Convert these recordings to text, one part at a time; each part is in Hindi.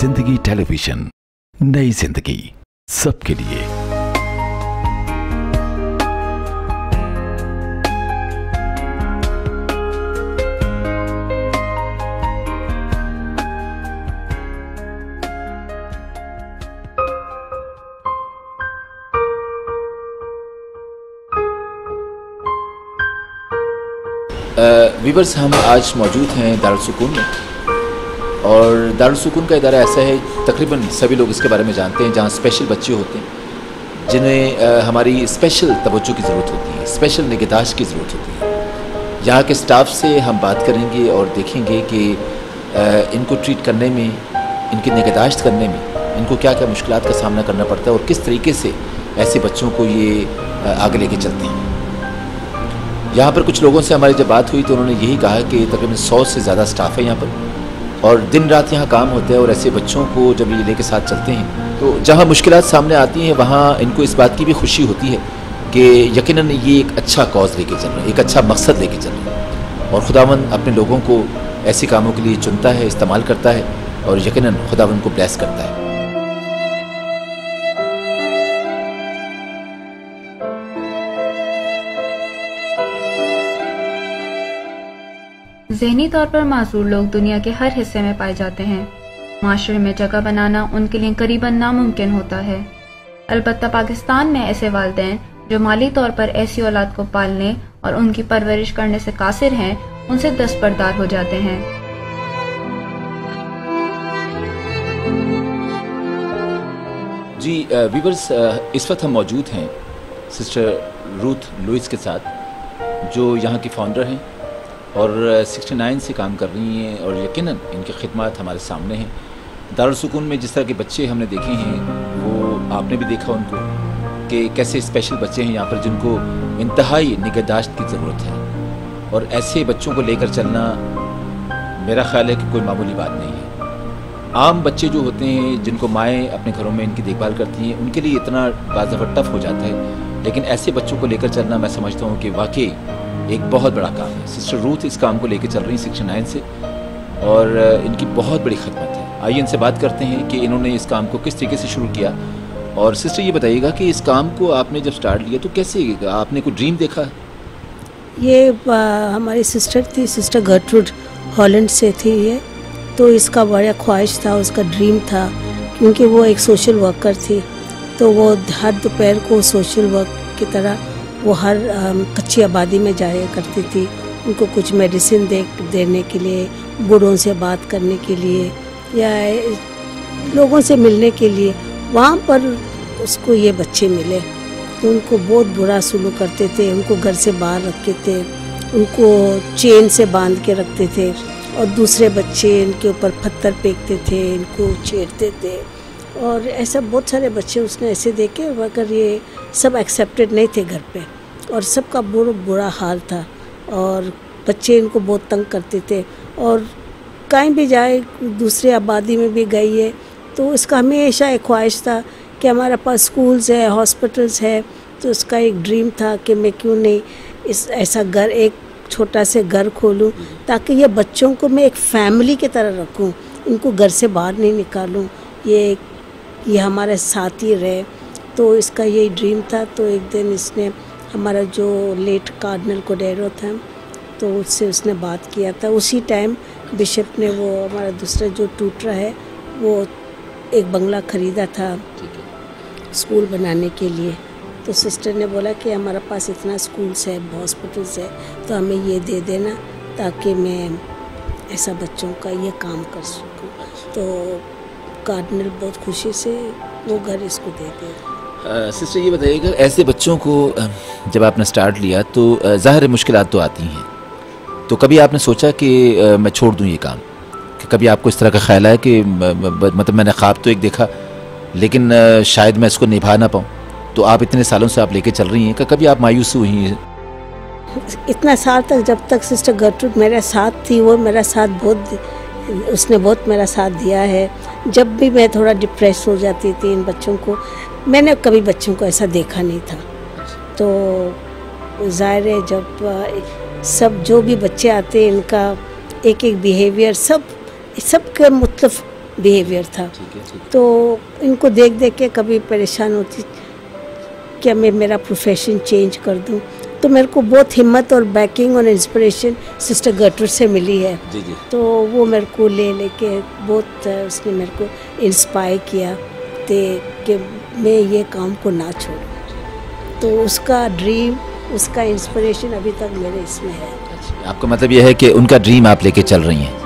ज़िंदगी टेलीविज़न नई ज़िंदगी सबके लिए। वीवर्स हम आज मौजूद हैं दारुलसकून में। और दारुलसकून का इदारा ऐसा है, तकरीबन सभी लोग इसके बारे में जानते हैं, जहाँ स्पेशल बच्चे होते हैं, जिन्हें हमारी स्पेशल तवज्जो की ज़रूरत होती है स्पेशल निगहदाश्त की ज़रूरत होती है। यहाँ के स्टाफ से हम बात करेंगे और देखेंगे कि इनको ट्रीट करने में, इनकी निगहदाश्त करने में, इनको क्या क्या मुश्किल का सामना करना पड़ता है और किस तरीके से ऐसे बच्चों को ये आगे लेके चलते हैं। यहाँ पर कुछ लोगों से हमारी जब बात हुई तो उन्होंने यही कहा कि तकरीबन सौ से ज़्यादा स्टाफ है यहाँ पर। और दिन रात यहाँ काम होता है और ऐसे बच्चों को जब ये लेके साथ चलते हैं तो जहाँ मुश्किल सामने आती हैं, वहाँ इनको इस बात की भी खुशी होती है कि यकीन ये एक अच्छा कॉज लेके चल रहा है, एक अच्छा मकसद लेके चल रहा है। और खुदावन अपने लोगों को ऐसे कामों के लिए चुनता है, इस्तेमाल करता है और यकीन खुदावन को ब्लेस करता है। जहनी तौर पर माजूर लोग दुनिया के हर हिस्से में पाए जाते हैं। माशरे में जगह बनाना उनके लिए करीबन नामुमकिन होता है। अलबत्ता पाकिस्तान में ऐसे वालदेन, जो माली तौर पर ऐसी औलाद को पालने और उनकी परवरिश करने से कासिर हैं, उनसे दस्तबरदार हो जाते हैं। जी वीवर्स इस वक्त हम मौजूद हैं सिस्टर रूथ लुइस के साथ, जो यहाँ की फाउंडर हैं। और 69 से काम कर रही हैं और यकीनन इनकी खिदमत हमारे सामने हैं। दारुलसकून में जिस तरह के बच्चे हमने देखे हैं, वो आपने भी देखा उनको कि कैसे स्पेशल बच्चे हैं यहाँ पर जिनको इंतहाई निगहदाश्त की ज़रूरत है। और ऐसे बच्चों को लेकर चलना मेरा ख्याल है कि कोई मामूली बात नहीं है। आम बच्चे जो होते हैं, जिनको माएँ अपने घरों में इनकी देखभाल करती हैं, उनके लिए इतना बाज़ टफ हो जाता है लेकिन ऐसे बच्चों को लेकर चलना मैं समझता हूँ कि वाकई एक बहुत बड़ा काम है। सिस्टर रूथ इस काम को लेकर चल रही हैं सिक्सटी नाइन से। और इनकी बहुत बड़ी खदमत है। आइए इनसे बात करते हैं कि इन्होंने इस काम को किस तरीके से शुरू किया। और सिस्टर ये बताइएगा कि इस काम को आपने जब स्टार्ट लिया तो कैसे आपने कोई ड्रीम देखा? ये हमारी सिस्टर थी सिस्टर गर्ट्रूड हॉलैंड से थी ये। तो इसका बड़ा ख्वाहिश था, उसका ड्रीम था, क्योंकि वो एक सोशल वर्कर थी। तो वो हर दोपहर को सोशल वर्क की तरह वो हर कच्ची आबादी में जाया करती थी। उनको कुछ मेडिसिन दे, देने के लिए बूढ़ों से बात करने के लिए, या लोगों से मिलने के लिए, वहाँ पर उसको ये बच्चे मिले। तो उनको बहुत बुरा सुलूक करते थे, उनको घर से बाहर रखते थे, उनको चेन से बाँध के रखते थे, और दूसरे बच्चे इनके ऊपर पत्थर फेंकते थे, इनको छेड़ते थे। और ऐसा बहुत सारे बच्चे उसने ऐसे देखे, मगर ये सब एक्सेप्टेड नहीं थे घर पे। और सबका बुरा बुरा हाल था और बच्चे इनको बहुत तंग करते थे। और कहीं भी जाए, दूसरे आबादी में भी गई है तो उसका हमेशा एक ख्वाहिश था कि हमारे पास स्कूल्स है हॉस्पिटल्स है तो उसका एक ड्रीम था कि मैं क्यों नहीं इस ऐसा घर, एक छोटा से घर खोलूं, ताकि ये बच्चों को मैं एक फैमिली की तरह रखूँ, इनको घर से बाहर नहीं निकालूं। ये ये हमारे साथ ही रहे। तो इसका यही ड्रीम था। तो एक दिन इसने हमारा जो लेट कार्डिनल कोडेरो था तो उससे उसने बात किया था। उसी टाइम बिशप ने वो हमारा दूसरा जो टूटरा है वो एक बंगला ख़रीदा था स्कूल बनाने के लिए। तो सिस्टर ने बोला कि हमारे पास इतना स्कूल्स है हॉस्पिटल्स है तो हमें ये दे देना ताकि मैं ऐसा बच्चों का ये काम कर सकूँ। तो कार्डिनल बहुत खुशी से वो घर इसको दे दिया। सिस्टर ये बताइएगा ऐसे बच्चों को जब आपने स्टार्ट लिया तो ज़ाहिर मुश्किल तो आती हैं। तो कभी आपने सोचा कि मैं छोड़ दूँ ये काम? कि कभी आपको इस तरह का ख्याल है कि मतलब मैंने ख्वाब तो एक देखा लेकिन शायद मैं इसको निभा ना पाऊँ? तो आप इतने सालों से आप लेके चल रही हैं कि कभी आप मायूस हुई हैं? इतना साल तक जब तक सिस्टर गर्ट्रूड मेरे साथ थी वो मेरा साथ बहुत उसने बहुत मेरा साथ दिया है। जब भी मैं थोड़ा डिप्रेस हो जाती थी इन बच्चों को मैंने कभी बच्चों को ऐसा देखा नहीं था। तो ज़ाहिर है जब सब जो भी बच्चे आते हैं इनका एक एक बिहेवियर सब सबके मुख्तफ बिहेवियर था। तो इनको देख देख के कभी परेशान होती क्या मैं मेरा प्रोफेशन चेंज कर दूँ। तो मेरे को बहुत हिम्मत और बैकिंग और इंस्पिरेशन सिस्टर गटर से मिली है। जी जी। तो वो मेरे को ले लेके बहुत उसने मेरे को इंस्पायर किया ते कि मैं ये काम को ना छोड़ूं। तो उसका ड्रीम उसका इंस्पिरेशन अभी तक मेरे इसमें है। अच्छा, आपका मतलब यह है कि उनका ड्रीम आप लेके चल रही हैं?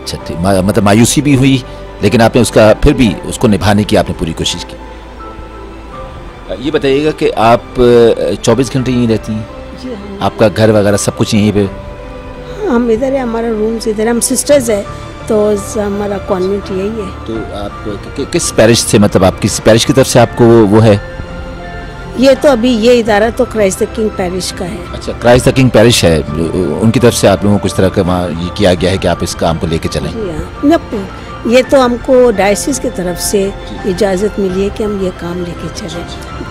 अच्छा ठीक। मा- मतलब मायूसी भी हुई लेकिन आपने उसका फिर भी उसको निभाने की आपने पूरी कोशिश की। ये बताइएगा कि आप चौबीस घंटे यहीं रहती हाँ? आपका घर वगैरह सब कुछ यहीं पे? हम इधर है हमारा रूम्स इधर हम सिस्टर्स है तो हमारा कॉन्वेंट यही है। तो आप कि, किस पैरिश से मतलब आप किस पैरिश की तरफ़ से आपको वो, वो है? ये तो अभी ये इदारा तो क्राइस्ट द किंग पैरिश का है। अच्छा क्राइस्ट द किंग पैरिश है। उनकी तरफ़ से आप लोगों को इस तरह का वहाँ किया गया है कि आप इस काम को लेके चलें? हाँ। ये तो हमको डायसिस की तरफ़ से इजाज़त मिली है कि हम ये काम लेके चलें।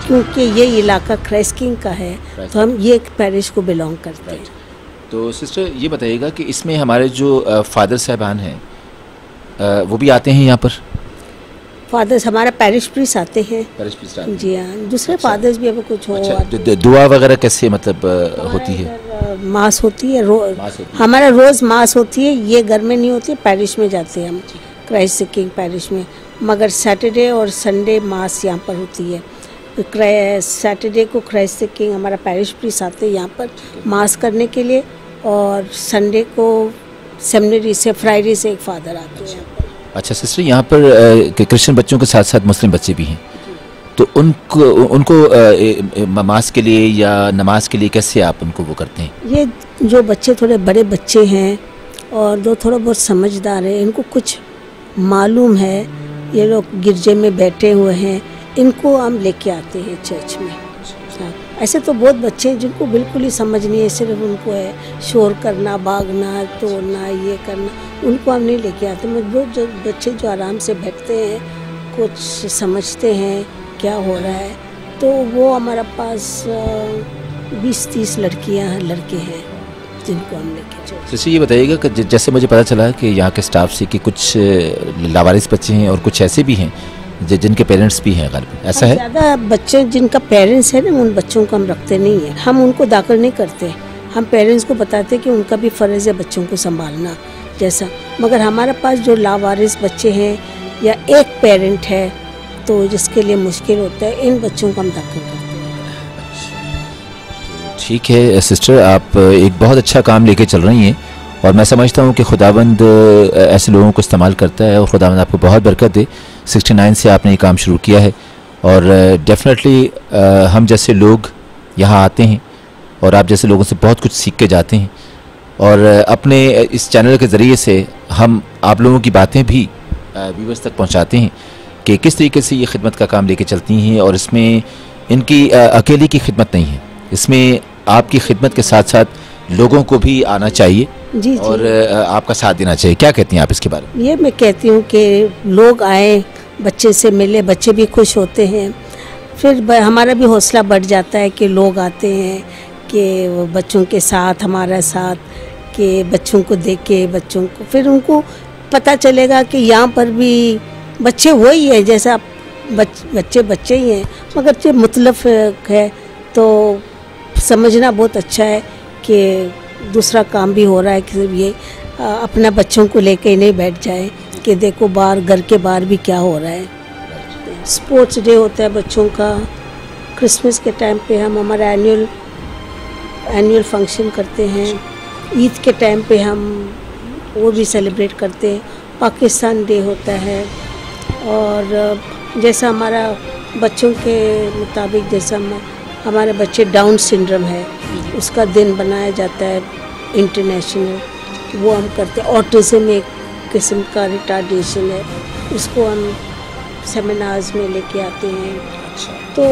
क्योंकि ये इलाका क्राइस्ट किंग का है तो हम ये पैरिश को बिलोंग करते हैं। तो सिस्टर ये बताइएगा कि इसमें हमारे जो फादर साहबान हैं वो भी आते हैं यहाँ पर? फादर्स हमारा पैरिश प्रीस आते हैं। पैरिश प्रीस्ट आते जी हाँ दूसरे फादर्स भी अगर कुछ हो। अच्छा दुआ वगैरह कैसे मतलब होती है? मास होती है रो मास होती है। हमारा रोज़ मास होती है ये घर में नहीं होती पैरिश में जाते हैं हम। क्राइस्ट किंग पैरिश में। मगर सैटरडे और संडे मास यहाँ पर होती है। सैटरडे को क्राइस्ट किंग हमारा पैरिश प्रीस आते हैं यहाँ पर मास करने के लिए और संडे को सेमिनरी से फ्राइडे से एक फादर आते हैं अच्छा सिस्टर यहाँ पर क्रिश्चियन बच्चों के साथ साथ मुस्लिम बच्चे भी हैं। तो उनको उनको नमाज़ के लिए या नमाज़ के लिए कैसे आप उनको वो करते हैं? ये जो बच्चे थोड़े बड़े बच्चे हैं और जो थोड़ा बहुत समझदार हैं इनको कुछ मालूम है ये लोग गिरजे में बैठे हुए हैं इनको हम लेके आते हैं चर्च में। हाँ, ऐसे तो बहुत बच्चे हैं जिनको बिल्कुल ही समझ नहीं है सिर्फ़ उनको है शोर करना भागना तोड़ना ये करना उनको हम नहीं लेके आते। मज़बूत जो बच्चे जो आराम से बैठते हैं कुछ समझते हैं क्या हो रहा है तो वो हमारे पास बीस तीस लड़कियाँ लड़के हैं। जिनको हम लेके चलते सिस्टर ये बताइएगा कि जैसे मुझे पता चला कि यहाँ के स्टाफ से कि कुछ लावारिस बच्चे हैं और कुछ ऐसे भी हैं जि- जिनके पेरेंट्स भी हैं गालिब ऐसा है? ज़्यादा बच्चे जिनका पेरेंट्स है ना उन बच्चों को हम रखते नहीं है। हम उनको दाखिल नहीं करते। हम पेरेंट्स को बताते कि उनका भी फ़र्ज़ है बच्चों को संभालना जैसा। मगर हमारे पास जो लावारिस बच्चे हैं या एक पेरेंट है तो जिसके लिए मुश्किल होता है इन बच्चों को हम दाखिल करते हैं। ठीक है सिस्टर आप एक बहुत अच्छा काम लेके चल रही हैं और मैं समझता हूँ कि खुदावंद अ, ऐसे लोगों को इस्तेमाल करता है और खुदावंद आपको बहुत बरकत दे। 69 से आपने ये काम शुरू किया है और डेफिनेटली हम जैसे लोग यहाँ आते हैं और आप जैसे लोगों से बहुत कुछ सीख के जाते हैं और अपने इस चैनल के ज़रिए से हम आप लोगों की बातें भी व्यूवर्स तक पहुँचाते हैं कि किस तरीके से ये खिदमत का काम लेके चलती हैं और इसमें इनकी अकेले की खिदमत नहीं है। इसमें आपकी खिदमत के साथ साथ लोगों को भी आना चाहिए जी जी। और आपका साथ देना चाहिए। क्या कहती हैं आप इसके बारे में? ये मैं कहती हूँ कि लोग आए बच्चे से मिले बच्चे भी खुश होते हैं। फिर हमारा भी हौसला बढ़ जाता है कि लोग आते हैं कि बच्चों के साथ हमारा साथ कि बच्चों को देख के बच्चों को। फिर उनको पता चलेगा कि यहाँ पर भी बच्चे वही है जैसा बच, बच्चे बच्चे ही हैं। मगर जो मुतलफ है तो समझना बहुत अच्छा है कि दूसरा काम भी हो रहा है कि ये अपना बच्चों को लेके ही नहीं बैठ जाए कि देखो बाहर, घर के बाहर भी क्या हो रहा है। स्पोर्ट्स डे होता है बच्चों का। क्रिसमस के टाइम पे हम हमारा एनुअल एनुअल फ़ंक्शन करते हैं। ईद के टाइम पे हम वो भी सेलिब्रेट करते हैं। पाकिस्तान डे होता है। और जैसा हमारा बच्चों के मुताबिक जैसा हम हमारे बच्चे डाउन सिंड्रोम है। उसका दिन बनाया जाता है इंटरनेशनल वो हम करते हैं। ऑटिज़म एक किस्म का रिटार्डेशन है। उसको हम सेमिनार्स में लेके आते हैं। तो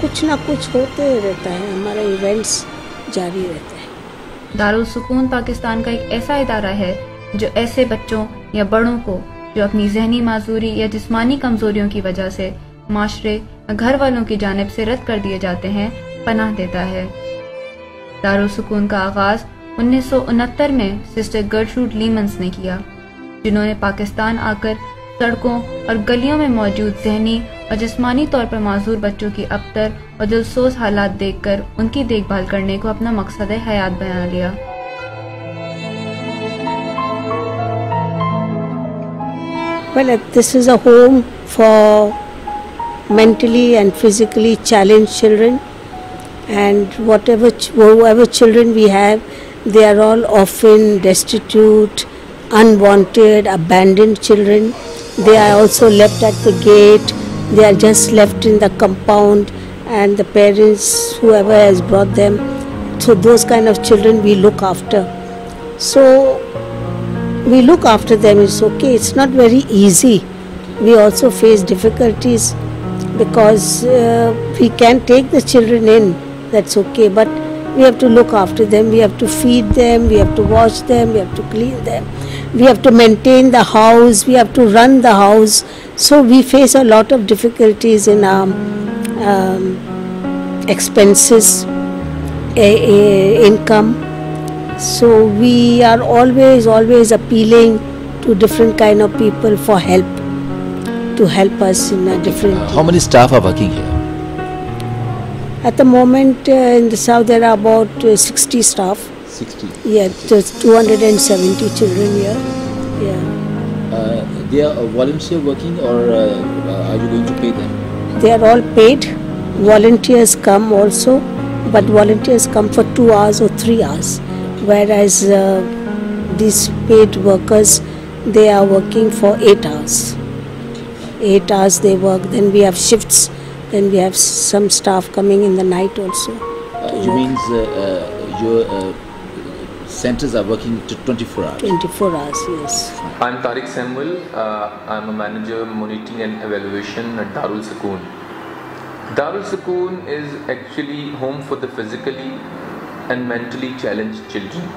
कुछ ना कुछ होते रहता है। हमारा इवेंट्स जारी रहता है। दारुल सुकून पाकिस्तान का एक ऐसा इदारा है जो ऐसे बच्चों या बड़ों को जो अपनी जहनी माजूरी या जिस्मानी कमजोरियों की वजह से माशरे घर वालों की जानब से रद्द कर दिए जाते हैं पनाह देता है। दारुल सुकून का आगाज़ उन्नीस में सिस्टर गर्ट्रूड लीमंस ने किया जिन्होंने पाकिस्तान आकर सड़कों और गलियों में मौजूद जहनी और जिस्मानी तौर पर माजूर बच्चों की अबतर और दिलसोज हालात देखकर उनकी देखभाल करने को अपना मकसद हयात बना लिया। Well, this is a home for mentally and physically challenged children, and whatever ch- whoever children we have, they are all often destitute, unwanted, abandoned children. They are also left at the gate. They are just left in the compound, and the parents, whoever has brought them, so those kind of children we look after. So we look after them it's okay it's not very easy we also face difficulties because uh, we can take the children in that's okay but we have to look after them we have to feed them we have to wash them we have to clean them we have to maintain the house we have to run the house. So we face a lot of difficulties in our um, expenses income. So we are always always appealing to different kind of people for help to help us in a different How many staff are working here? at the moment uh, in the south there are about uh, 60 staff 60. yeah there's 270 children here yeah Uh, they are uh, volunteer working or uh, are you going to pay them? they are all paid volunteers come also but volunteers come for 2 hours or 3 hours whereas uh, these paid workers they are working for 8 hours 8 hours they work then we have shifts then we have some staff coming in the night also Uh, you means uh, uh, your uh, centers are working to 24 hours. 24 hours yes I'm Tariq Samuel. Uh, I'm a manager monitoring and evaluation at Darul Sukoon. Darul Sukoon is actually home for the physically and mentally challenged children.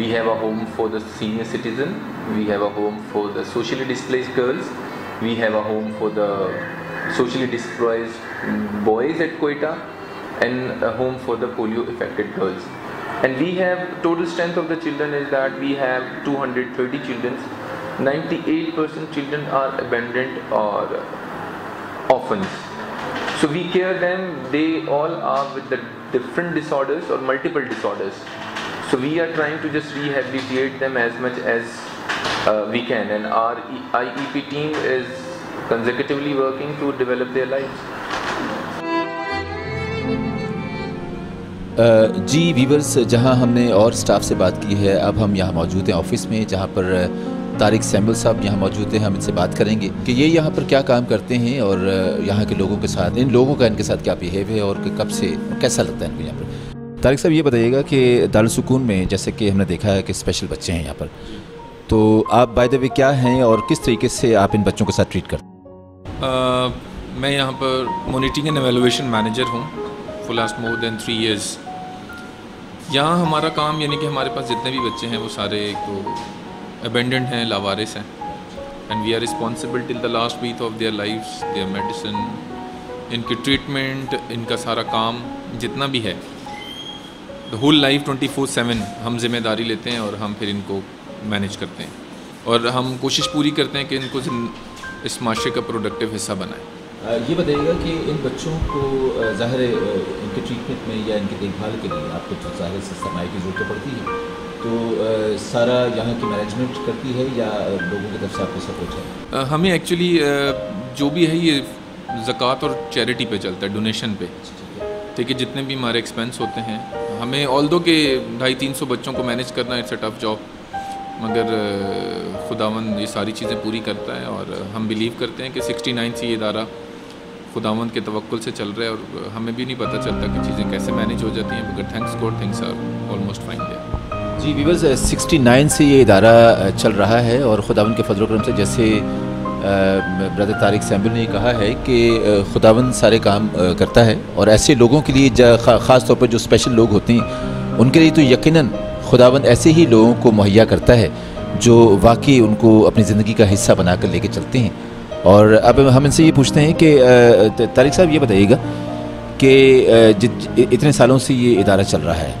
We have a home for the senior citizen. We have a home for the socially displaced girls. We have a home for the socially mm, boys at Quetta and a home for the polio affected girls. And we have total strength of the children is that we have 230 children. 98% children are abandoned or orphans. So we care them. They all are with the different disorders or multiple disorders. So we are trying to just rehabilitate them as much as uh, we can, and our E- IEP team is consecutively working to develop their lives. Uh, ji weavers जहाँ हमने और स्टाफ से बात की है अब हम यहाँ मौजूद हैं ऑफ़िस में जहाँ पर अ, तारिक सैम्बल साहब यहाँ मौजूद हैं हम इनसे बात करेंगे कि ये यहाँ पर क्या काम करते हैं और अ, यहाँ के लोगों के साथ इन लोगों का इनके साथ क्या बिहेव है और कब से कैसा लगता है इनको यहाँ पर? तारिक साहब ये बताइएगा कि दारुलसकून में जैसे कि हमने देखा है कि स्पेशल बच्चे हैं यहाँ पर। तो आप बाय द वे क्या हैं और किस तरीके से आप इन बच्चों के साथ ट्रीट करते Uh, मैं यहाँ पर मोनिटरिंग एंड एवेलुएशन मैनेजर हूँ for last more than three years यहाँ हमारा काम यानी कि हमारे पास जितने भी बच्चे हैं वो सारे एक तो अबेंडेंट हैं लावारिस हैं and we are responsible till the last week of their life their medicine इनकी ट्रीटमेंट इनका सारा काम जितना भी है. The whole life twenty four seven हम ज़िम्मेदारी लेते हैं और हम फिर इनको मैनेज करते हैं। और हम कोशिश पूरी करते हैं कि इनको इस माशरे का प्रोडक्टिव हिस्सा बनाएँ। ये बताइएगा कि इन बच्चों को ज़ाहिर इनके ट्रीटमेंट में या इनकी देखभाल के लिए आपको तो ज़ाहिर से सरमाए की ज़रूरत पड़ती है तो सारा यहाँ की मैनेजमेंट करती है या लोगों की तरफ़ से आपको सपोर्ट है? हमें एक्चुअली जो भी है ये ज़क़़त और चैरिटी पे चलता है डोनेशन पे। ठीक है। जितने भी हमारे एक्सपेंस होते हैं हमें ऑल दो के ढाई तीन सौ बच्चों को मैनेज करना इट्स अ टफ जॉब मगर खुदावन ये सारी चीज़ें पूरी करता है और हम बिलीव करते हैं कि सिक्सटी नाइन से ये इदारा खुदावन के तवक्ल से चल रहा है और हमें भी नहीं पता चलता कि चीज़ें कैसे मैनेज हो जाती हैं, मगर thanks God things are almost fine there ji viewers 69 से ये इदारा चल रहा है और खुदावन के फजल से जैसे ब्रदर तारिक सैम्बल ने कहा है कि खुदावन सारे काम करता है और ऐसे लोगों के लिए ज- खा- ख़ास तौर पर जो स्पेशल लोग होते हैं, उनके लिए तो यकीनन खुदावन ऐसे ही लोगों को मुहैया करता है, जो वाकई उनको अपनी ज़िंदगी का हिस्सा बना कर लेके चलते हैं। और अब हम इनसे ये पूछते हैं कि तारिक साहब ये बताइएगा कि इतने सालों से ये इदारा चल रहा है,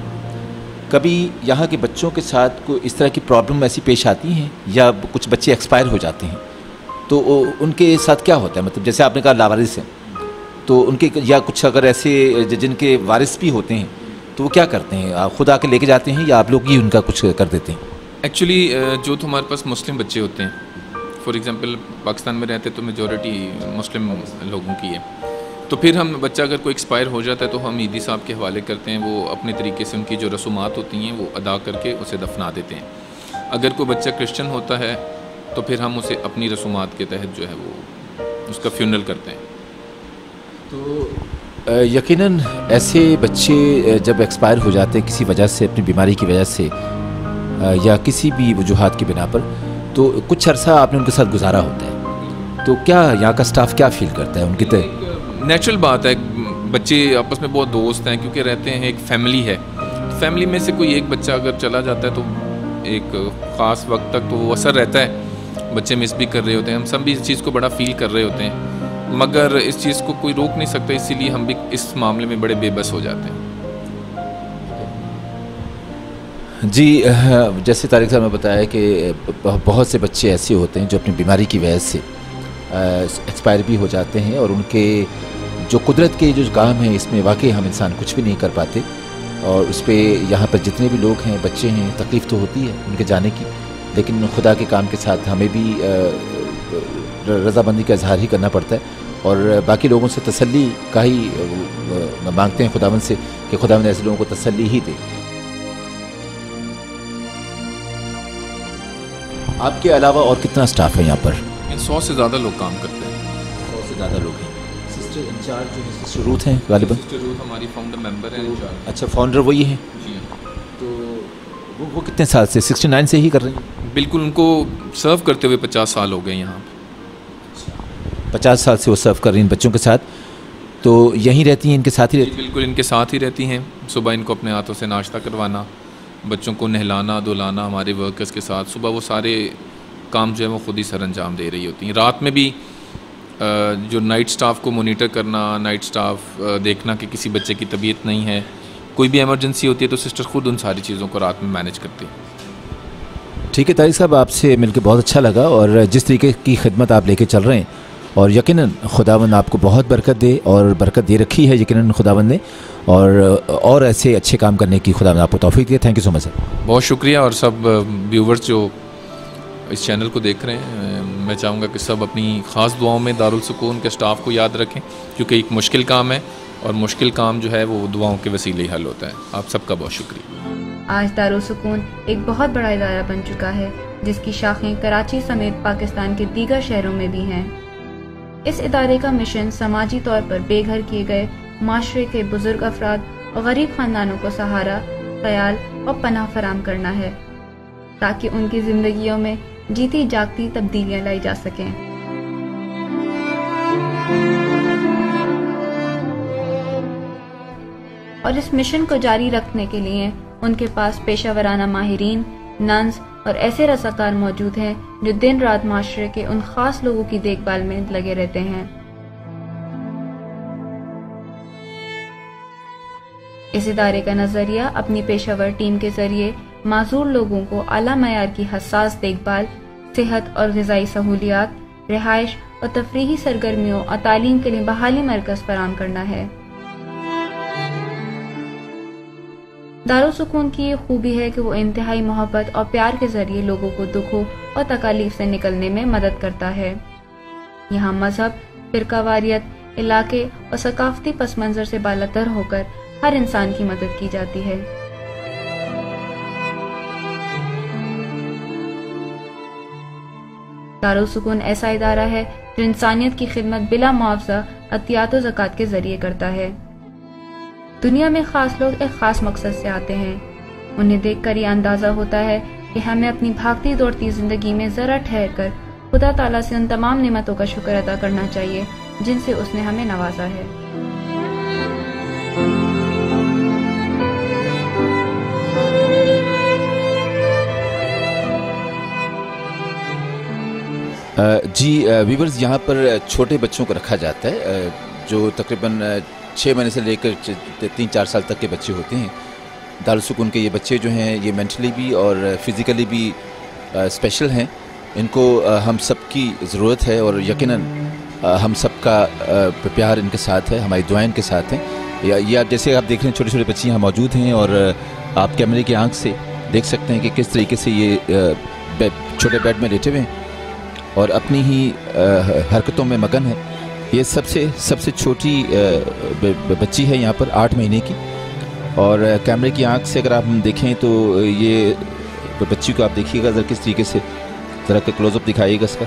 कभी यहाँ के बच्चों के साथ कोई इस तरह की प्रॉब्लम ऐसी पेश आती हैं, या कुछ बच्चे एक्सपायर हो जाते हैं? तो उनके साथ क्या होता है? मतलब जैसे आपने कहा लावारिस हैं तो उनके या कुछ अगर ऐसे, जिनके वारिस भी होते हैं तो वो क्या करते हैं? आप खुद आके लेके जाते हैं या आप लोग ही उनका कुछ कर देते हैं? एक्चुअली जो तो हमारे पास मुस्लिम बच्चे होते हैं फॉर एग्ज़ाम्पल पाकिस्तान में रहते तो मेजोरिटी मुस्लिम लोगों की है। तो फिर हम बच्चा अगर कोई एक्सपायर हो जाता है तो हम ईदी साहब के हवाले करते हैं वो अपने तरीके से उनकी जो रसूमात होती हैं वो अदा करके उसे दफना देते हैं। अगर कोई बच्चा क्रिश्चन होता है तो फिर हम उसे अपनी रसूमात के तहत जो है वो उसका फ्यूनल करते हैं। तो यकीनन ऐसे बच्चे जब एक्सपायर हो जाते हैं किसी वजह से, अपनी बीमारी की वजह से या किसी भी वजूहत की बिना पर तो कुछ अर्सा आपने उनके साथ गुजारा होता है। तो क्या यहाँ का स्टाफ क्या फील करता है उनकी तय नेचुरल बात है, बच्चे आपस में बहुत दोस्त हैं, क्योंकि रहते हैं, एक फैमिली है। फैमिली में से कोई एक बच्चा अगर चला जाता है तो एक ख़ास वक्त तक तो वो असर रहता है। बच्चे मिस भी कर रहे होते हैं, हम सब भी इस चीज़ को बड़ा फील कर रहे होते हैं। मगर इस चीज़ को कोई रोक नहीं सकता, इसीलिए हम भी इस मामले में बड़े बेबस हो जाते हैं। जी जैसे तारिक साहब ने बताया कि बहुत से बच्चे ऐसे होते हैं जो अपनी बीमारी की वजह से एक्सपायर भी हो जाते हैं और उनके जो कुदरत के जो काम हैं, इसमें वाकई हम इंसान कुछ भी नहीं कर पाते। और उस पर यहाँ पर जितने भी लोग हैं, बच्चे हैं, तकलीफ़ तो होती है उनके जाने की, लेकिन खुदा के काम के साथ हमें भी रज़ामंदी का इजहार ही करना पड़ता है। और बाकी लोगों से तसल्ली का ही मांगते हैं खुदावन से कि खुदावन ऐसे लोगों को तसल्ली ही दे। आपके अलावा और कितना स्टाफ है यहाँ पर? सौ से ज़्यादा लोग काम करते हैं। सौ से ज़्यादा लोग हैं। सिस्टर इंचार्ज जो है सिस्टर रूथ हैं गालिबा? सिस्टर रूथ हमारी फाउंडर मेंबर हैं इंचार्ज अच्छा फाउंडर वही हैं? जी हाँ। तो वो वो कितने साल से सिक्सटी नाइन से ही कर रहे हैं? बिल्कुल उनको सर्व करते हुए पचास साल हो गए यहाँ पचास साल से वो सर्व कर रही हैं बच्चों के साथ। तो यहीं रहती हैं इनके साथ ही रहती बिल्कुल इनके साथ ही रहती हैं। सुबह इनको अपने हाथों से नाश्ता करवाना बच्चों को नहलाना धुलाना हमारे वर्कर्स के साथ सुबह वो सारे काम जो है वो ख़ुद ही सर अंजाम दे रही होती हैं। रात में भी जो नाइट स्टाफ को मोनीटर करना नाइट स्टाफ देखना कि किसी बच्चे की तबीयत नहीं है कोई भी एमरजेंसी होती है तो सिस्टर खुद उन सारी चीज़ों को रात में मैनेज करती हैं। ठीक है तारिक साहब आपसे मिलकर बहुत अच्छा लगा और जिस तरीके की खिदमत आप लेके चल रहे हैं और यकीनन खुदावन आपको बहुत बरकत दे और बरकत दे रखी है यकीन खुदावन ने। और और ऐसे अच्छे काम करने की खुदा आपको तोफ़ी दी। Thank you so much sir बहुत शुक्रिया और सब व्यूवर्स जो इस चैनल को देख रहे हैं मैं चाहूँगा कि सब अपनी ख़ास दुआओं में दारुलसकून के स्टाफ को याद रखें क्योंकि एक मुश्किल काम है और मुश्किल काम जो है वो दुआओं के वसीले हल होता है। आप सबका बहुत शुक्रिया। आज दारुलसकून एक बहुत बड़ा इदारा बन चुका है जिसकी शाखें कराची समेत पाकिस्तान के दीगर शहरों में भी हैं। इस इदारे का मिशन समाजी तौर पर बेघर किए गए माशरे के बुज़ुर्ग अफराद और गरीब खानदानों को सहारा, ख्याल और पनाह फराम करना है, ताकि उनकी जिंदगियों में जीती जागती तब्दीलियाँ लाई जा सकें। और इस मिशन को जारी रखने के लिए उनके पास पेशा माहरीन, नंस और ऐसे रसाकार मौजूद हैं जो दिन रात माशरे के उन खास लोगों की देखभाल में लगे रहते हैं। इस इदारे का नज़रिया अपनी पेशावर टीम के ज़रिए माजूर लोगों को अला मैार की हसास देखभाल, सेहत और गजाई सहूलियात रिहाइश और तफरी सरगर्मियों और तालीम के लिए बहाली मरकज फराम करना है। दारुसकून की ये खूबी है कि वो इंतहाई मोहब्बत और प्यार के ज़रिए लोगों को दुखों और तकालीफ से निकलने में मदद करता है। यहाँ मज़हब, फिरकावारियत, इलाके और सकाफती पस मंजर से बालातर होकर हर इंसान की मदद की जाती है। दारुसकून ऐसा इदारा है जो इंसानियत की खिदमत बिला मुआवजा, अतियात ज़क़़त के ज़रिए करता है। दुनिया में ख़ास लोग एक ख़ास मकसद से आते हैं। उन्हें देख कर यह अंदाज़ा होता है कि हमें अपनी भागती दौड़ती ज़िंदगी में ज़रा ठहर कर खुदा ताला से उन तमाम निमतों का शुक्र अदा करना चाहिए, जिनसे उसने हमें नवाजा है। जी वीवर्स यहाँ पर छोटे बच्चों को रखा जाता है। जो तकरीबन छः महीने से लेकर तीन चार साल तक के बच्चे होते हैं। दारसकून के ये बच्चे जो हैं, ये मेंटली भी और फिज़िकली भी स्पेशल हैं। इनको हम सबकी ज़रूरत है और यकीनन हम सबका प्यार इनके साथ है, हमारी दुआएँ इनके साथ हैं। ये आप जैसे आप देख रहे हैं छोटे छोटे बच्चे यहाँ मौजूद हैं और आप कैमरे की आँख से देख सकते हैं कि किस तरीके से ये छोटे बेड में लेटे हुए हैं। और अपनी ही, हरकतों में मगन है। ये सबसे सबसे छोटी बच्ची है यहाँ पर आठ महीने की। और कैमरे की आँख से अगर आप देखें तो ये बच्ची को आप देखिएगा, ज़रा किस तरीके से, ज़रा क्लोज़अप दिखाइएगा इसका।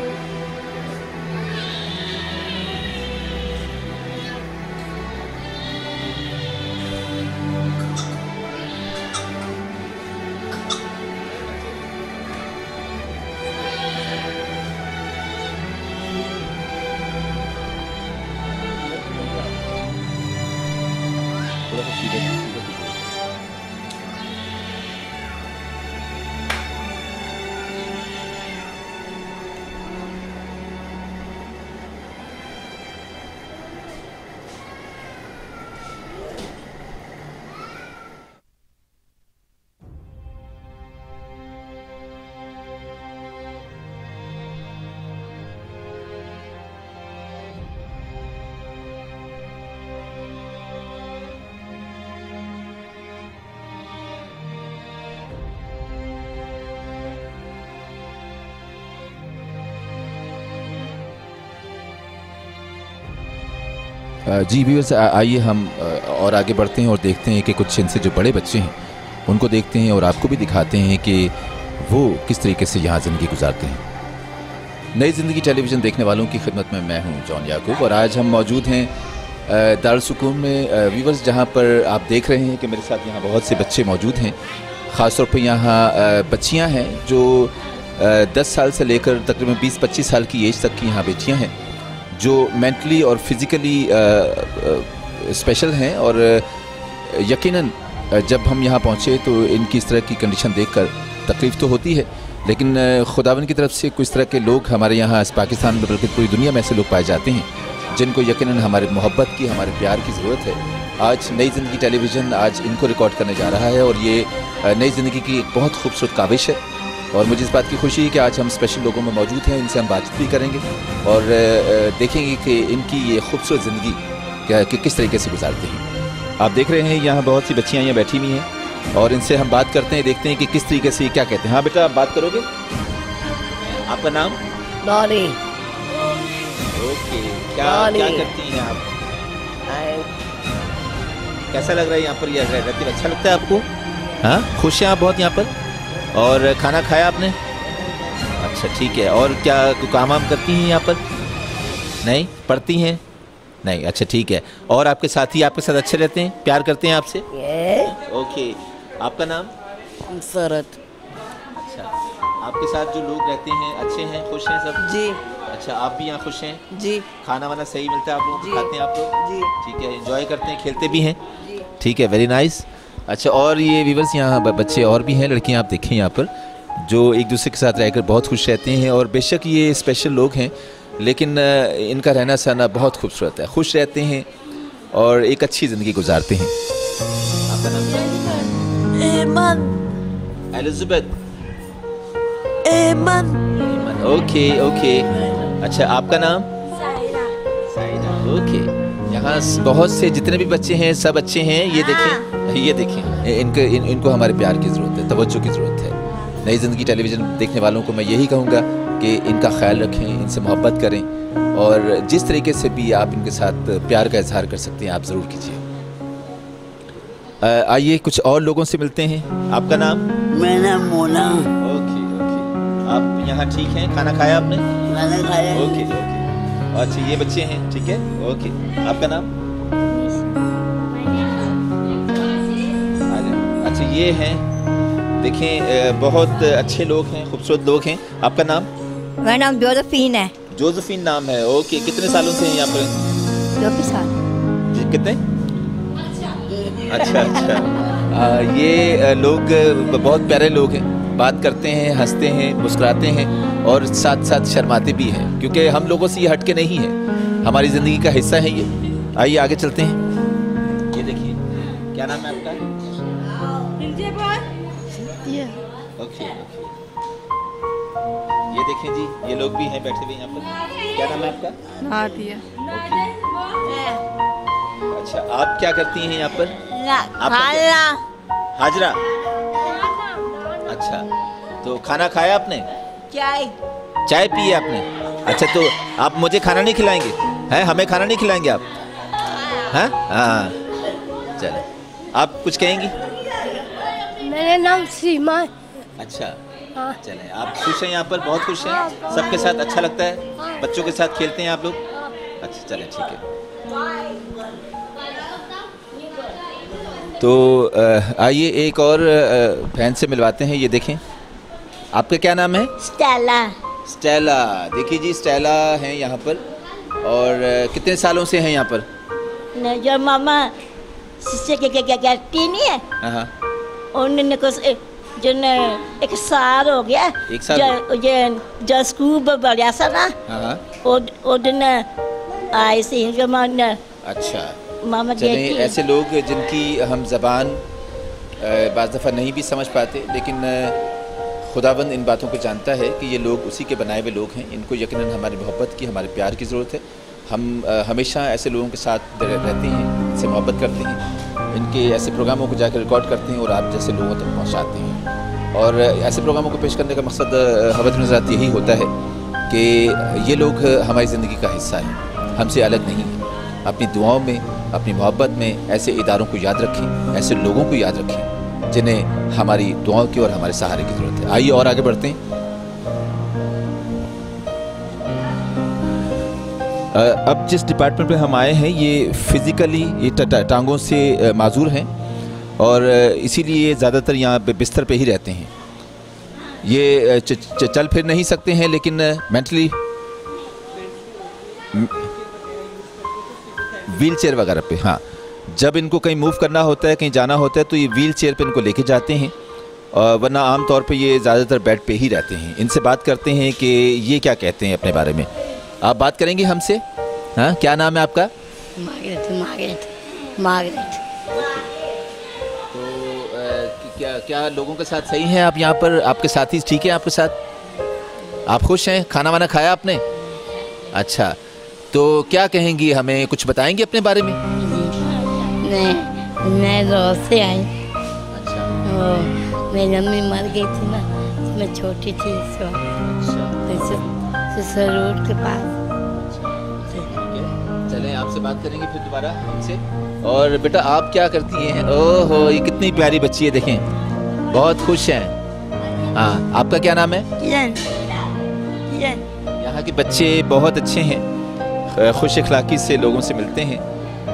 जी व्यूअर्स आइए हम और आगे बढ़ते हैं और देखते हैं कि कुछ इनसे जो बड़े बच्चे हैं, उनको देखते हैं और आपको भी दिखाते हैं कि वो किस तरीके से यहाँ ज़िंदगी गुजारते हैं। नई ज़िंदगी टेलीविज़न देखने वालों की खिदमत में मैं हूँ जॉन याकूब और आज हम मौजूद हैं दारसकून में व्यूवर्स जहाँ पर आप देख रहे हैं कि मेरे साथ यहाँ बहुत से बच्चे मौजूद हैं। ख़ास तौर पर यहाँ बच्चियाँ हैं जो दस साल से लेकर तकरीबन बीस पच्चीस साल की एज तक की यहाँ बेटियाँ हैं। जो मेंटली और फिज़िकली स्पेशल हैं और यकीनन जब हम यहाँ पहुँचे तो इनकी इस तरह की कंडीशन देखकर तकलीफ़ तो होती है, लेकिन खुदावन की तरफ़ से कुछ तरह के लोग हमारे यहाँ पाकिस्तान में, बल्कि पूरी दुनिया में ऐसे लोग पाए जाते हैं, जिनको यकीनन हमारे मोहब्बत की, हमारे प्यार की ज़रूरत है। आज नई ज़िंदगी टेलीविज़न आज इनको रिकॉर्ड करने जा रहा है और ये नई ज़िंदगी की एक बहुत खूबसूरत काविश है। और मुझे इस बात की खुशी है कि आज हम स्पेशल लोगों में मौजूद हैं इनसे हम बातचीत भी करेंगे और देखेंगे कि इनकी ये खूबसूरत ज़िंदगी क्या कि किस तरीके से गुजारते हैं। आप देख रहे हैं यहाँ बहुत सी बच्चियाँ यहाँ बैठी हुई हैं और इनसे हम बात करते हैं देखते हैं कि किस तरीके से क्या कहते हैं। हाँ बेटा आप बात करोगे? आपका नाम? डॉली ओके क्या क्या करती हैं आप? कैसा लग रहा है यहाँ पर यह रहती अच्छा लगता है आपको? हाँ? खुश हैं आप बहुत यहाँ पर? और खाना खाया आपने? अच्छा ठीक है। और क्या काम वाम करती हैं यहाँ पर? नहीं? पढ़ती हैं? नहीं अच्छा ठीक है। और आपके साथी आपके साथ अच्छे रहते हैं? प्यार करते हैं आपसे? ओके। आपका नाम? सरत अच्छा। आपके साथ जो लोग रहते हैं अच्छे हैं खुश हैं सब? जी। अच्छा आप भी यहाँ खुश हैं? जी। खाना वाना सही मिलता है आप लोग खाते हैं आप लोग? जी। ठीक है एंजॉय करते हैं खेलते भी हैं? ठीक है वेरी नाइस अच्छा और ये वीवर्स यहाँ बच्चे और भी हैं लड़कियाँ आप देखें यहाँ पर जो एक दूसरे के साथ रहकर बहुत खुश रहते हैं और बेशक ये स्पेशल लोग हैं लेकिन इनका रहना सहना बहुत खूबसूरत है। खुश रहते हैं और एक अच्छी ज़िंदगी गुजारते हैं। एलिजाबेथ। Okay okay. अच्छा आपका नाम? ओके। यहाँ बहुत से जितने भी बच्चे हैं सब अच्छे हैं ये देखें। ये देखें इनके इन, इनको हमारे प्यार की ज़रूरत है तवज्जो की ज़रूरत है। नई ज़िंदगी टेलीविज़न देखने वालों को मैं यही कहूँगा कि इनका ख्याल रखें इनसे मोहब्बत करें और जिस तरीके से भी आप इनके साथ प्यार का इजहार कर सकते हैं आप ज़रूर कीजिए। आइए कुछ और लोगों से मिलते हैं। आपका नाम? मेरा नाम मोना। Okay okay. आप यहाँ ठीक हैं? खाना खाया आपने? खाना खाया। Okay okay. अच्छा ये बच्चे हैं ठीक है? ओके। आपका नाम? ये हैं। देखें बहुत अच्छे लोग हैं खूबसूरत लोग हैं। आपका नाम? मेरा नाम जोजफीन है। जोजफीन नाम है। ओके कितने सालों से हैं यहाँ पर? साल। जी कितने? अच्छा अच्छा। आ, ये लोग बहुत प्यारे लोग हैं। बात करते हैं हँसते हैं मुस्कुराते हैं और साथ साथ शर्माते भी हैं क्योंकि हम लोगों से ये हटके नहीं है। हमारी ज़िंदगी का हिस्सा है ये। आइए आगे चलते हैं। ये देखिए क्या नाम है ये देखें जी ये लोग भी हैं बैठे हुए यहाँ पर। क्या नाम है आपका? नादिया। ओके। अच्छा आप क्या करती हैं यहाँ पर? खाना। हाजरा? अच्छा तो खाना खाया आपने? चाय। चाय पी है आपने? अच्छा तो आप मुझे खाना नहीं खिलाएँगे? हैं हमें खाना नहीं खिलाएँगे आप? हैं? हाँ। चलो। आप कुछ कहेंगी? मेरा नाम सीमा अच्छा। हाँ। चले आप खुश हैं यहाँ पर? बहुत खुश हैं? सबके साथ अच्छा लगता है? बच्चों के साथ खेलते हैं आप लोग? अच्छा चले ठीक है। तो आइए एक और बहन से मिलवाते हैं ये देखें। आपका क्या नाम है? स्टेला। स्टेला। देखिए जी स्टेला हैं यहाँ पर। और कितने सालों से हैं यहाँ पर? जो मामा सिस्टर के क्या क्या है? हाँ हाँ। उन्होंने कुछ जो ने एक साल हो गया। एक साल जो जो जो स्कूल बढ़िया सा ना। हाँ हाँ। वो वो दिन आई सी जो मामा अच्छा। मामा ऐसे लोग जिनकी हम ज़बान बाज़ दफ़ा नहीं भी समझ पाते लेकिन खुदाबंद इन बातों को जानता है कि ये लोग उसी के बनाए हुए लोग हैं। इनको यकीनन हमारी मोहब्बत की हमारे प्यार की ज़रूरत है। हम हमेशा ऐसे लोगों के साथ रहते हैं इनसे मोहब्बत करते हैं। इनके ऐसे प्रोग्रामों को जाकर रिकॉर्ड करते हैं और आप जैसे लोगों तक पहुँचाते हैं। और ऐसे प्रोग्रामों को पेश करने का मकसद हवत नज़रात यही होता है कि ये लोग हमारी ज़िंदगी का हिस्सा हैं। हमसे अलग नहीं हैं। अपनी दुआओं में, अपनी मोहब्बत में ऐसे इदारों को याद रखें, ऐसे लोगों को याद रखें, जिन्हें हमारी दुआओं की और हमारे सहारे की ज़रूरत है। आइए और आगे बढ़ते हैं। अब जिस डिपार्टमेंट में हम आए हैं, ये फिज़िकली, ये टांगों से माजूर हैं। और इसीलिए ज़्यादातर यहाँ पे बिस्तर पे ही रहते हैं। ये च, च, चल फिर नहीं सकते हैं लेकिन मेंटली व्हील चेयर वगैरह पे हाँ। जब इनको कहीं मूव करना होता है कहीं जाना होता है तो ये व्हील चेयर पर इनको लेके जाते हैं और वरना आम तौर पे ये ज़्यादातर बेड पे ही रहते हैं। इनसे बात करते हैं कि ये क्या कहते हैं अपने बारे में। आप बात करेंगे हमसे? हाँ क्या नाम है आपका? मार्गरेट मार्गरेट तो क्या क्या लोगों के साथ सही हैं आप यहाँ पर? आपके साथी ठीक है आपके साथ? आप खुश हैं? खाना वाना खाया आपने? अच्छा तो क्या कहेंगी हमें? कुछ बताएँगे अपने बारे में? मैं मैं रोज से आई। अच्छा। मेरी मम्मी मर गई थी ना मैं छोटी थी इस वक्त ससुर के पास। आपसे बात करेंगे फिर दोबारा हमसे। और बेटा आप क्या करती हैं? ओहो ये कितनी प्यारी बच्ची है देखें। बहुत खुश हैं। हाँ आपका क्या नाम है? किरण किरण यहाँ के बच्चे बहुत अच्छे हैं। खुश अखलाकी से लोगों से मिलते हैं।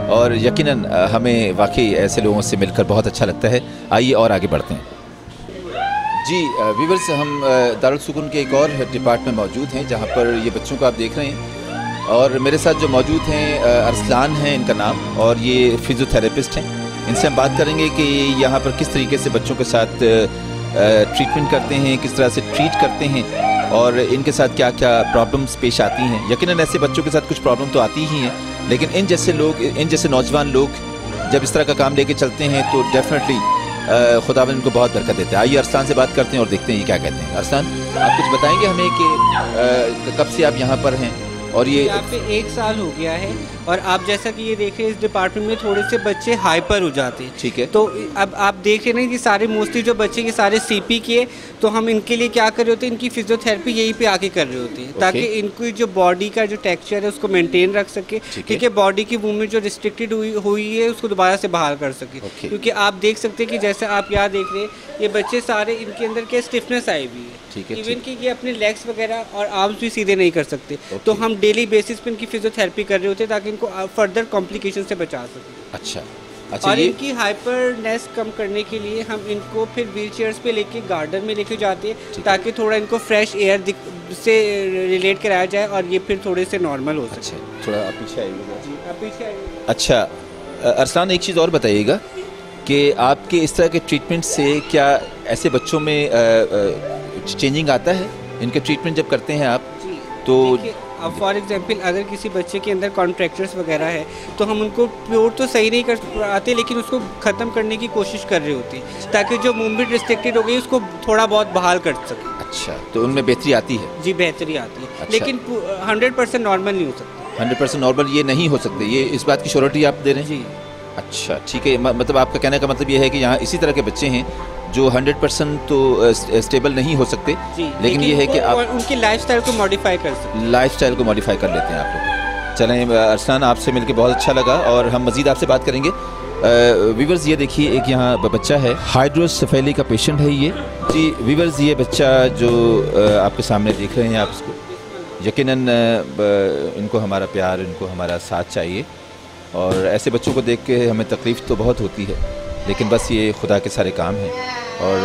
और यकीनन हमें वाकई ऐसे लोगों से मिलकर बहुत अच्छा लगता है। आइए और आगे बढ़ते हैं। जी वीवर्स हम दारुल सुकून के एक और डिपार्टमेंट मौजूद हैं जहाँ पर ये बच्चों को आप देख रहे हैं। और मेरे साथ जो मौजूद हैं अरसलान है इनका नाम, और ये फिजियोथेरेपिस्ट हैं। इनसे हम बात करेंगे कि यहाँ पर किस तरीके से बच्चों के साथ ट्रीटमेंट करते हैं, किस तरह से ट्रीट करते हैं, और इनके साथ क्या क्या प्रॉब्लम्स पेश आती हैं। यकीनन ऐसे बच्चों के साथ कुछ प्रॉब्लम तो आती ही हैं, लेकिन इन जैसे लोग, इन जैसे नौजवान लोग जब इस तरह का काम लेके चलते हैं तो डेफिनेटली खुदा इनको बहुत बरकत देते हैं। आइए अरसान से बात करते हैं और देखते हैं ये क्या कहते हैं। अरसान आप कुछ बताएँगे हमें कि कब से आप यहाँ पर हैं? और ये पे एक साल हो गया है। और आप जैसा कि ये देख रहे हैं इस डिपार्टमेंट में थोड़े से बच्चे हाइपर हो जाते हैं। ठीक है। तो अब आप देख रहे हैं कि सारे मोस्टली जो बच्चे ये सारे सीपी के तो हम इनके लिए क्या कर रहे होते हैं इनकी फिजियोथेरेपी यहीं पे आके कर रहे होते हैं ताकि इनकी जो बॉडी का जो टेक्सचर है उसको मेंटेन रख सके। ठीक है। क्योंकि बॉडी की मूवमेंट जो रिस्ट्रिक्टेड हुई हुई है उसको दोबारा से बहाल कर सके। क्योंकि आप देख सकते हैं कि जैसे आप यहाँ देख रहे हैं ये बच्चे सारे इनके अंदर के स्टिफनेस आई हुई है। ठीक है, इवन कि ये अपने लेग्स वगैरह और आर्म्स भी सीधे नहीं कर सकते। तो हम डेली बेसिस पे इनकी फिजियोथेरेपी कर रहे होते हैं ताकि इनको फर्दर कॉम्प्लिकेशन से बचा सकें। अच्छा। अच्छा और इनकी हाइपरनेस कम करने के लिए हम इनको फिर व्हील चेयर्स पे लेके गार्डन में लेके जाते हैं ताकि थोड़ा इनको फ्रेश एयर से रिलेट कराया जाए और ये फिर थोड़े से नॉर्मल हो सके। अच्छा थोड़ा आप पीछे आइएगा जी पीछे आइए। अच्छा अ, अरसलान एक चीज़ और बताइएगा कि आपके इस तरह के ट्रीटमेंट से क्या ऐसे बच्चों में चेंजिंग आता है? इनके ट्रीटमेंट जब करते हैं आप तो अब फॉर एग्जांपल अगर किसी बच्चे के अंदर कॉन्ट्रैक्चर्स वगैरह है तो हम उनको प्योर तो सही नहीं कर पाते लेकिन उसको ख़त्म करने की कोशिश कर रहे होते हैं ताकि जो मूवमेंट रिस्ट्रिक्टेड हो गई उसको थोड़ा बहुत बहाल कर सके। अच्छा तो उनमें बेहतरी आती है? जी बेहतरी आती है। अच्छा। लेकिन हंड्रेड परसेंट नॉर्मल नहीं हो सकता। हंड्रेड परसेंट नॉर्मल ये नहीं हो सकते। ये इस बात की श्योरिटी आप दे रहे हैं? जी। अच्छा ठीक है। मतलब आपका कहने का मतलब ये है कि यहाँ इसी तरह के बच्चे हैं जो हंड्रेड परसेंट तो स्टेबल नहीं हो सकते लेकिन ये है कि आप उनकी लाइफस्टाइल को मॉडिफाई कर सकते लाइफ को मॉडिफाई कर लेते हैं आप लोग। चलें अरसलान आपसे मिलकर बहुत अच्छा लगा और हम मज़ीद आपसे बात करेंगे। वीवर्स ये देखिए एक यहाँ बच्चा है। हाइड्रोसफेली का पेशेंट है ये। जी वीवर्स ये बच्चा जो आपके सामने देख रहे हैं आप इसको यकीन इनको हमारा प्यार इनको हमारा साथ चाहिए। और ऐसे बच्चों को देख के हमें तकलीफ़ तो बहुत होती है। लेकिन बस ये खुदा के सारे काम हैं। और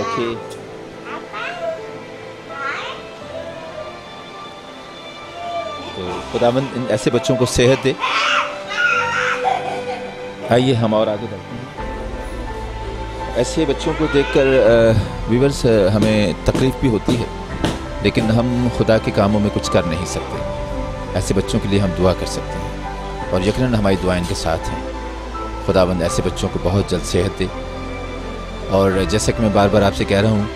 ओके। तो खुदावंद इन ऐसे बच्चों को सेहत दे। आइए हम और आगे बढ़ते हैं। ऐसे बच्चों को देखकर व्यूवर्स हमें तकलीफ़ भी होती है, लेकिन हम खुदा के कामों में कुछ कर नहीं सकते। ऐसे बच्चों के लिए हम दुआ कर सकते हैं। और यकीनन हमारी दुआएँ इनके साथ हैं। खुदावंद ऐसे बच्चों को बहुत जल्द सेहत दे। और जैसा कि मैं बार बार आपसे कह रहा हूँ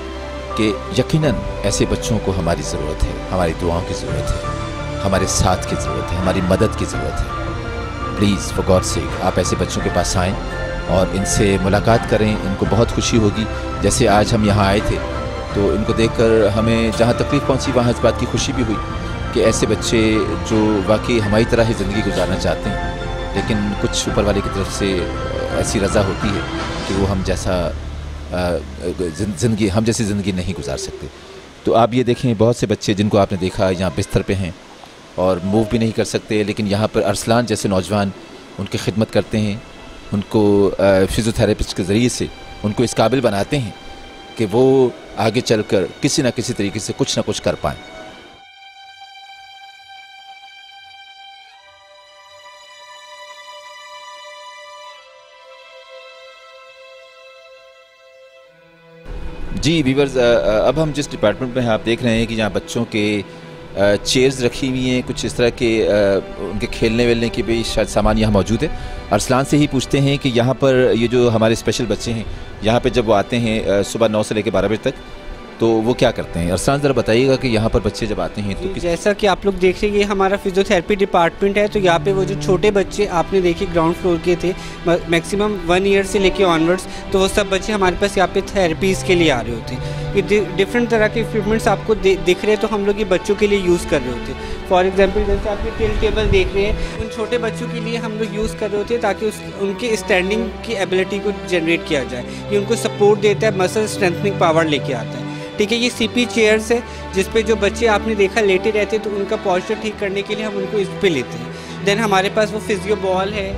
कि यकीनन ऐसे बच्चों को हमारी ज़रूरत है, हमारी दुआओं की ज़रूरत है, हमारे साथ की ज़रूरत है, हमारी मदद की ज़रूरत है। प्लीज़ फॉर गॉड सेक आप ऐसे बच्चों के पास आएँ और इनसे मुलाकात करें, इनको बहुत खुशी होगी। जैसे आज हम यहाँ आए थे तो इनको देखकर हमें जहाँ तकलीफ़ पहुँची, वहाँ इस बात की खुशी भी हुई कि ऐसे बच्चे जो वाकई हमारी तरह ही ज़िंदगी गुजारना चाहते हैं लेकिन कुछ ऊपर वाले की तरफ़ से ऐसी रज़ा होती है कि वो हम जैसा ज़िंदगी, हम जैसी ज़िंदगी नहीं गुजार सकते। तो आप ये देखें, बहुत से बच्चे जिनको आपने देखा, यहाँ बिस्तर पे हैं और मूव भी नहीं कर सकते, लेकिन यहाँ पर अरसलान जैसे नौजवान उनकी खिदमत करते हैं, उनको फिज़ियोथेरेपिस्ट के ज़रिए से उनको इस काबिल बनाते हैं कि वो आगे चलकर किसी न किसी तरीके से कुछ ना कुछ कर पाएँ। जी वीवर्स अब हम जिस डिपार्टमेंट में आप देख रहे हैं कि जहाँ बच्चों के चेयर्स रखी हुई हैं, कुछ इस तरह के उनके खेलने वेलने के भी शायद सामान यहाँ मौजूद है। अरसलान से ही पूछते हैं कि यहाँ पर ये जो हमारे स्पेशल बच्चे हैं, यहाँ पर जब वो आते हैं सुबह नौ से लेकर बारह बजे तक तो वो क्या करते हैं? अरसान ज़रा बताइएगा कि यहाँ पर बच्चे जब आते हैं तो किस... जैसा कि आप लोग देख रहे हैं ये हमारा फिजियोथेरेपी डिपार्टमेंट है तो यहाँ पे वो जो छोटे बच्चे आपने देखे ग्राउंड फ्लोर के थे मैक्सिमम वन ईयर से लेके ऑनवर्ड्स तो वो सब बच्चे हमारे पास यहाँ पे थेरेपीज़ के लिए आ रहे होते हैं। ये डिफरेंट तरह के इक्विपमेंट्स आपको दिख रहे हैं तो हम लोग ये बच्चों के लिए यूज़ कर रहे होते हैं। फॉर एग्ज़ाम्पल जैसे आप ये टिल टेबल देख रहे हैं उन छोटे बच्चों के लिए हम लोग यूज़ कर रहे होते हैं ताकि उस उनके स्टैंडिंग की एबिलिटी को जनरेट किया जाए। ये उनको सपोर्ट देता है मसल स्ट्रेंथनिंग पावर लेके आता है। ठीक है ये सीपी चेयर्स है जिस पे जो बच्चे आपने देखा लेटे रहते तो उनका पॉस्चर ठीक करने के लिए हम उनको इस पे लेते हैं। देन हमारे पास वो फिजियो बॉल है।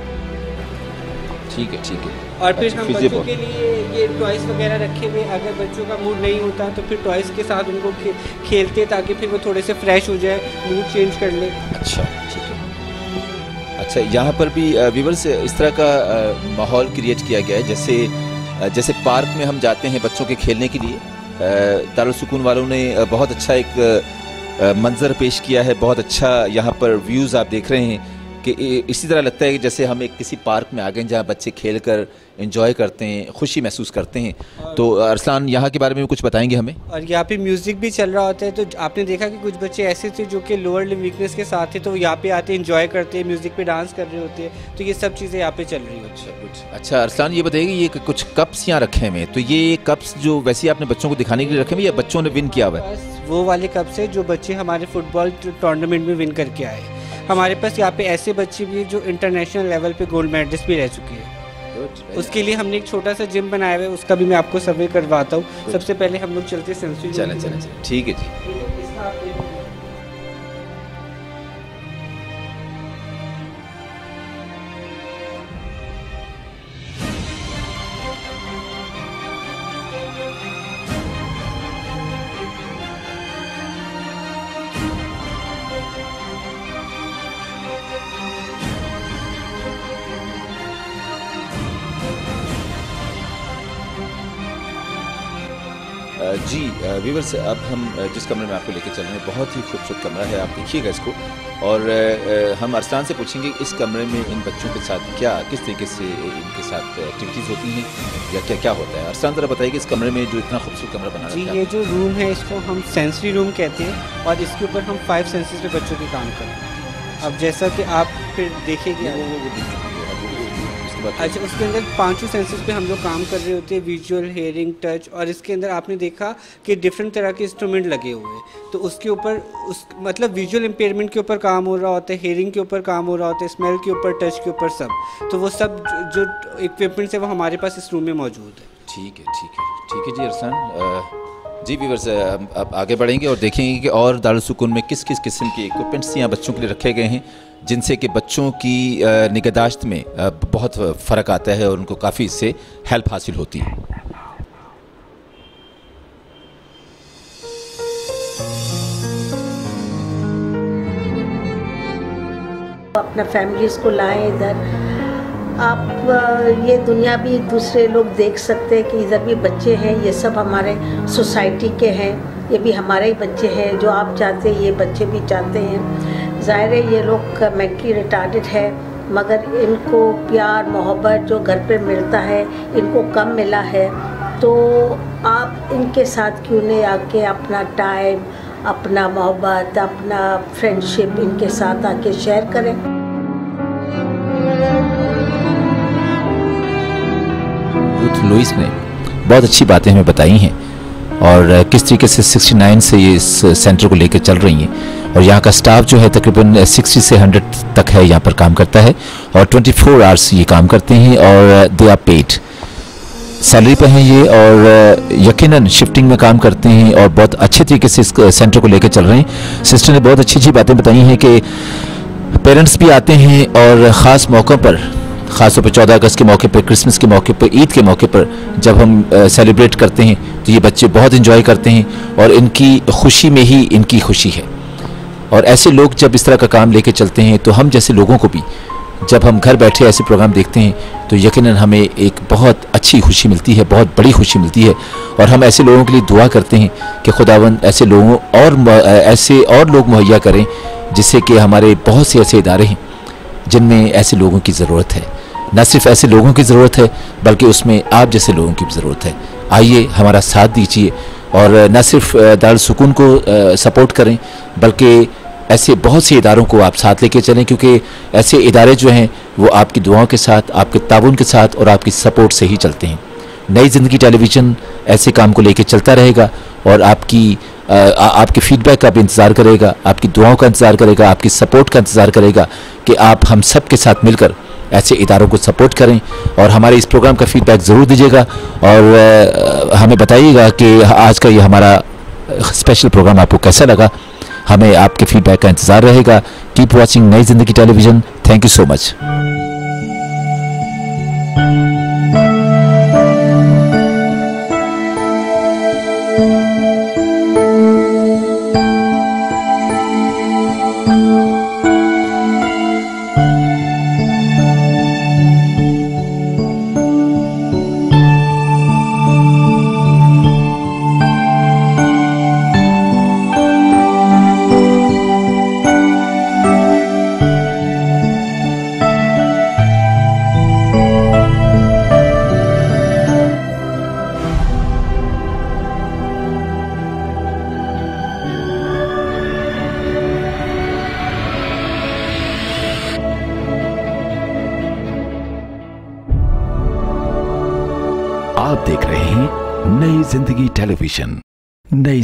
ठीक है ठीक है। और फिर अच्छा, हम बच्चों के लिए ये टॉयस वगैरह रखे हुए अगर बच्चों का मूड नहीं होता तो फिर टॉयस के साथ उनको खे, खेलते ताकि फिर वो थोड़े से फ्रेश हो जाए मूड चेंज कर ले। अच्छा ठीक है। अच्छा यहाँ पर भी व्यूवर्स इस तरह का माहौल क्रिएट किया गया है जैसे जैसे पार्क में हम जाते हैं बच्चों के खेलने के लिए। दारुलसकून वालों ने बहुत अच्छा एक मंज़र पेश किया है, बहुत अच्छा यहाँ पर व्यूज़ आप देख रहे हैं। कि इसी तरह लगता है कि जैसे हम एक किसी पार्क में आ गए जहाँ बच्चे खेल कर इन्जॉय करते हैं खुशी महसूस करते हैं। तो अरसलान यहाँ के बारे में कुछ बताएँगे हमें? और यहाँ पे म्यूज़िक भी चल रहा होता है तो आपने देखा कि कुछ बच्चे ऐसे थे जो कि लोअर लिम वीकनेस के साथ थे तो यहाँ पे आते इन्जॉय करते हैं म्यूज़िक पे डांस कर रहे होते हैं। तो ये सब चीज़ें यहाँ पे चल रही होती है। कुछ। अच्छा अरसलान ये बताइए ये कुछ कप्स यहाँ रखे हुए तो ये कप्स जो वैसे आपने बच्चों को दिखाने के लिए रखे हुए या बच्चों ने विन किया हुआ है? वो वाले कप्स है जो बच्चे हमारे फुटबॉल टूर्नामेंट में विन करके आए हमारे पास यहाँ पे ऐसे बच्चे भी हैं जो इंटरनेशनल लेवल पे गोल्ड मेडलिस्ट भी रह चुके हैं। उसके लिए हमने एक छोटा सा जिम बनाया हुआ है उसका भी मैं आपको सर्वे करवाता हूँ। सबसे पहले हम लोग चलते हैं चले चले। ठीक है जी। जी व्यूवर्स अब हम जिस कमरे में आपको लेके चल रहे हैं बहुत ही खूबसूरत कमरा है आप देखिएगा इसको और हम अरसान से पूछेंगे इस कमरे में इन बच्चों के साथ क्या किस तरीके से इनके साथ एक्टिविटीज़ होती हैं या क्या क्या होता है अरसान ज़रा बताइए कि इस कमरे में जो इतना खूबसूरत कमरा बना जी ये जो रूम है इसको हम सेंसरी रूम कहते हैं और इसके ऊपर हम फाइव सेंसेस पे बच्चों के काम करते हैं अब जैसा कि आप फिर देखेंगे वो वो वो अच्छा उसके अंदर पाँचों सेंसेस पे हम लोग काम कर रहे होते हैं विजुअल हेयरिंग टच और इसके अंदर आपने देखा कि डिफरेंट तरह के इंस्ट्रूमेंट लगे हुए हैं। तो उसके ऊपर उस मतलब विजुअल इम्पेयरमेंट के ऊपर काम हो रहा होता है हेयरिंग के ऊपर काम हो रहा होता है स्मेल के ऊपर टच के ऊपर सब। तो वो सब जो इक्विपमेंट्स है वो हमारे पास इस रूम में मौजूद है। ठीक है ठीक है ठीक है जी अरसान। जी वीवर्स आप आगे बढ़ेंगे और देखेंगे कि और दारुलसकून में किस किस किस्म के इक्विपमेंट्स यहाँ बच्चों के लिए रखे गए हैं। जिनसे कि बच्चों की निगहदाश्त में बहुत फ़र्क आता है और उनको काफ़ी इससे हेल्प हासिल होती है। अपना फैमिलीज़ को लाएँ इधर। आप ये दुनिया भी दूसरे लोग देख सकते हैं कि इधर भी बच्चे हैं, ये सब हमारे सोसाइटी के हैं, ये भी हमारे ही बच्चे हैं, जो आप चाहते हैं, ये बच्चे भी चाहते हैं। ज़ाहिर है ये लोग मेंटली रिटार्डेड है, मगर इनको प्यार, मोहब्बत जो घर पे मिलता है, इनको कम मिला है। तो आप इनके साथ क्यों नहीं आके अपना टाइम अपना मोहब्बत, अपना फ्रेंडशिप इनके साथ आके शेयर करें? लुइस ने बहुत अच्छी बातें हमें बताई हैं। और किस तरीके से 69 से ये इस सेंटर को लेकर चल रही हैं। और यहाँ का स्टाफ जो है तकरीबन 60 से 100 तक है यहाँ पर काम करता है और 24 फोर आवर्स ये काम करते हैं और दे आर पेड सैलरी पे हैं ये और यकीनन शिफ्टिंग में काम करते हैं और बहुत अच्छे तरीके से इस सेंटर को लेकर चल रहे हैं। सिस्टर ने बहुत अच्छी अच्छी बातें बताई हैं कि पेरेंट्स भी आते हैं और ख़ास मौक़ों पर ख़ासतौर पर चौदह अगस्त के मौके पर, क्रिसमस के मौके पर, ईद के मौके पर जब हम सेलिब्रेट करते हैं तो ये बच्चे बहुत इन्जॉय करते हैं और इनकी खुशी में ही इनकी खुशी है। और ऐसे लोग जब इस तरह का काम लेके चलते हैं तो हम जैसे लोगों को भी, जब हम घर बैठे ऐसे प्रोग्राम देखते हैं तो यकीनन हमें एक बहुत अच्छी खुशी मिलती है, बहुत बड़ी खुशी मिलती है। और हम ऐसे लोगों के लिए दुआ करते हैं कि खुदावन ऐसे लोगों और ऐसे और लोग मुहैया करें, जिससे कि हमारे बहुत से ऐसे इदारे हैं, जिनमें ऐसे लोगों की ज़रूरत है। न सिर्फ़ ऐसे लोगों की ज़रूरत है बल्कि उसमें आप जैसे लोगों की ज़रूरत है। आइए हमारा साथ दीजिए और न सिर्फ़ दारसकून को सपोर्ट करें बल्कि ऐसे बहुत से इदारों को आप साथ लेके चलें क्योंकि ऐसे इदारे जो हैं वो आपकी दुआओं के साथ आपके ताउन के साथ और आपकी सपोर्ट से ही चलते हैं। नई ज़िंदगी टेलीविज़न ऐसे काम को लेके चलता रहेगा और आपकी आ, आपके फीडबैक का भी इंतज़ार करेगा आपकी दुआओं का इंतज़ार करेगा आपकी सपोर्ट का इंतज़ार करेगा कि आप हम सब के साथ मिलकर ऐसे इदारों को सपोर्ट करें और हमारे इस प्रोग्राम का फीडबैक ज़रूर दीजिएगा और हमें बताइएगा कि आज का ये हमारा स्पेशल प्रोग्राम आपको कैसा लगा। हमें आपके फीडबैक का इंतज़ार रहेगा। कीप वॉचिंग नई ज़िंदगी television. Thank you so much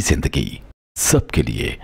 ज़िंदगी। सबके लिए